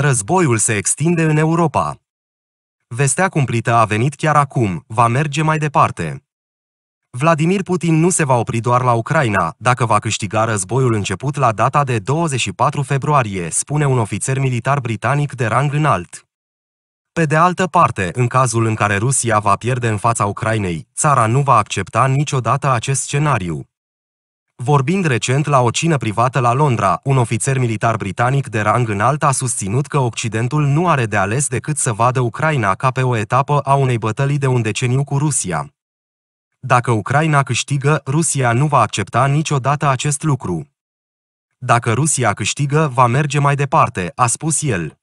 Războiul se extinde în Europa. Vestea cumplită a venit chiar acum, va merge mai departe. Vladimir Putin nu se va opri doar la Ucraina, dacă va câștiga războiul început la data de 24 februarie, spune un ofițer militar britanic de rang înalt. Pe de altă parte, în cazul în care Rusia va pierde în fața Ucrainei, țara nu va accepta niciodată acest scenariu. Vorbind recent la o cină privată la Londra, un ofițer militar britanic de rang înalt a susținut că Occidentul nu are de ales decât să vadă Ucraina ca pe o etapă a unei bătălii de un deceniu cu Rusia. Dacă Ucraina câștigă, Rusia nu va accepta niciodată acest lucru. Dacă Rusia câștigă, va merge mai departe, a spus el.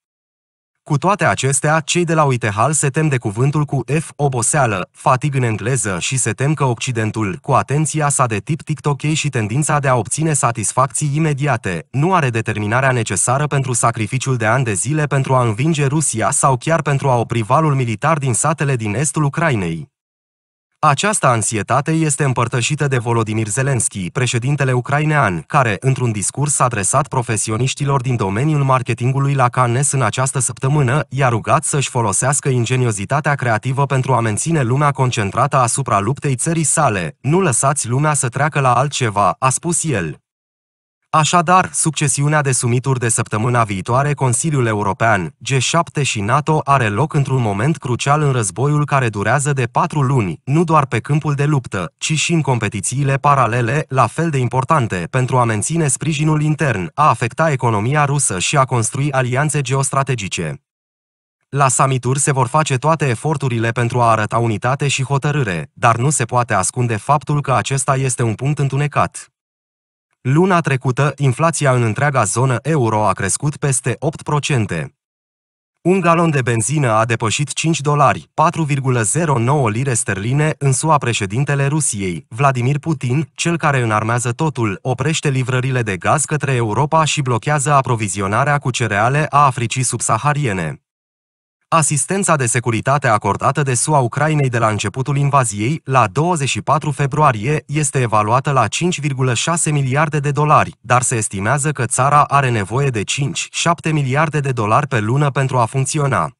Cu toate acestea, cei de la Uitehal se tem de cuvântul cu F, oboseală, fatig în engleză și se tem că Occidentul, cu atenția sa de tip TikTok și tendința de a obține satisfacții imediate, nu are determinarea necesară pentru sacrificiul de ani de zile pentru a învinge Rusia sau chiar pentru a opri valul militar din satele din estul Ucrainei. Această ansietate este împărtășită de Volodymyr Zelensky, președintele ucrainean, care, într-un discurs adresat profesioniștilor din domeniul marketingului la Cannes în această săptămână, i-a rugat să-și folosească ingeniozitatea creativă pentru a menține lumea concentrată asupra luptei țării sale. Nu lăsați lumea să treacă la altceva, a spus el. Așadar, succesiunea de sumituri de săptămâna viitoare Consiliul European, G7 și NATO are loc într-un moment crucial în războiul care durează de patru luni, nu doar pe câmpul de luptă, ci și în competițiile paralele, la fel de importante, pentru a menține sprijinul intern, a afecta economia rusă și a construi alianțe geostrategice. La summituri se vor face toate eforturile pentru a arăta unitate și hotărâre, dar nu se poate ascunde faptul că acesta este un punct întunecat. Luna trecută, inflația în întreaga zonă euro a crescut peste 8%. Un galon de benzină a depășit 5 dolari, 4,09 lire sterline în SUA președintele Rusiei, Vladimir Putin, cel care înarmează totul, oprește livrările de gaz către Europa și blochează aprovizionarea cu cereale a Africii subsahariene. Asistența de securitate acordată de SUA Ucrainei de la începutul invaziei, la 24 februarie, este evaluată la 5,6 miliarde de dolari, dar se estimează că țara are nevoie de 5-7 miliarde de dolari pe lună pentru a funcționa.